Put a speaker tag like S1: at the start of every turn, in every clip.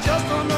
S1: Come on, baby,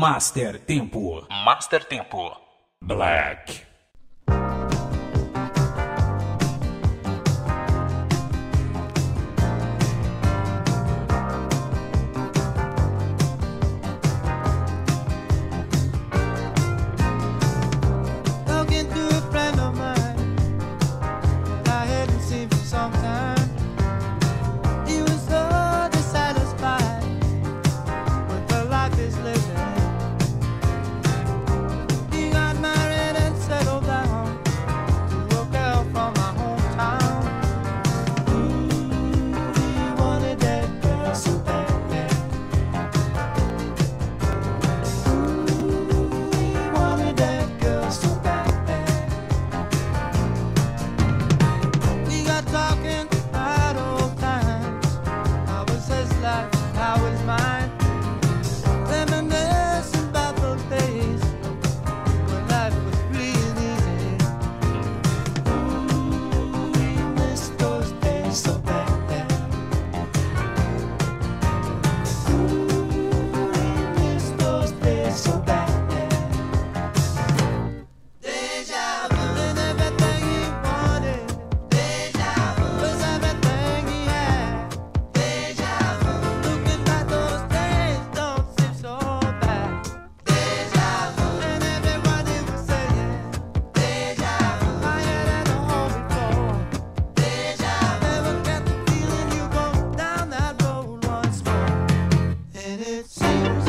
S1: Master Tempo.
S2: Master Tempo.
S1: Black.
S3: It's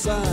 S4: sun.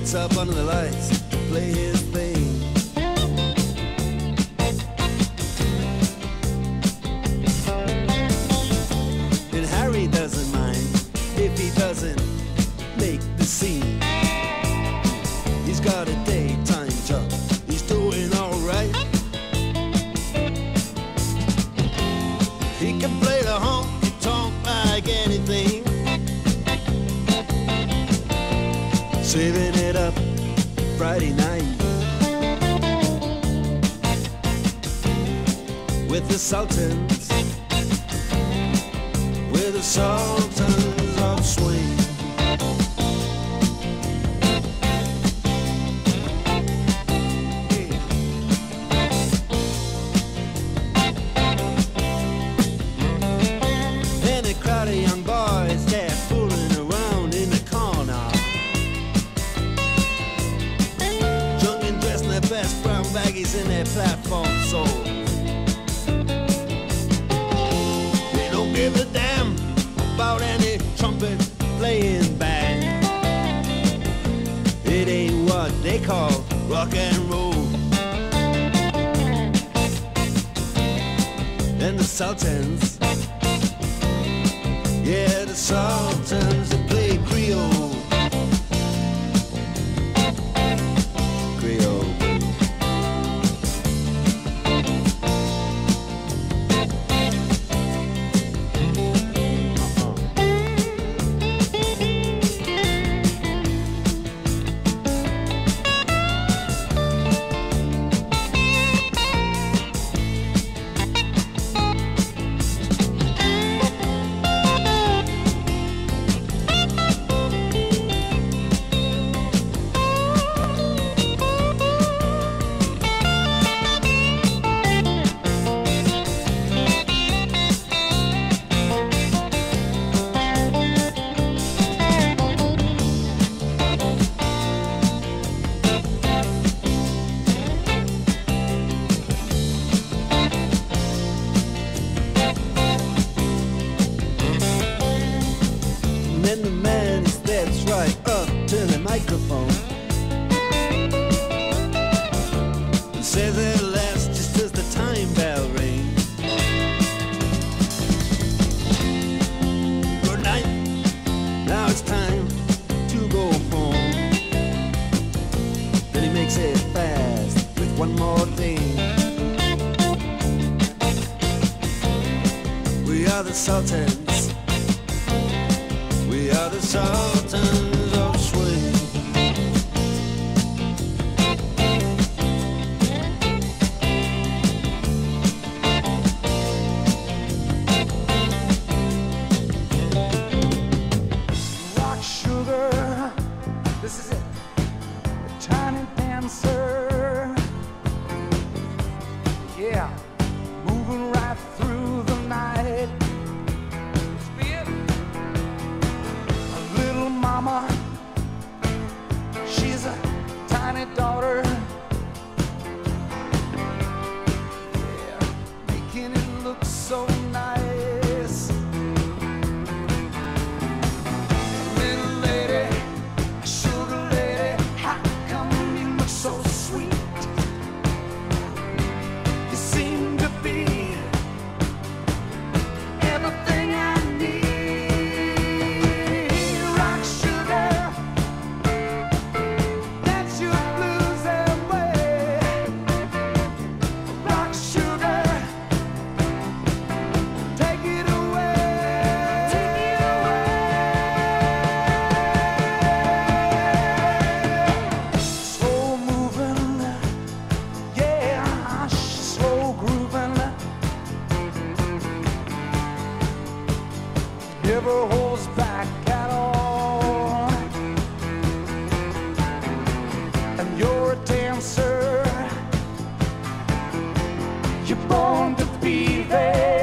S4: gets up under the lights to play his thing. Friday night with the Sultans, with the Sultans. called rock and roll. And the Sultans
S2: never holds back at all. And you're a dancer, you're born to be there.